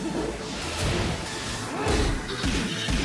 Let's go.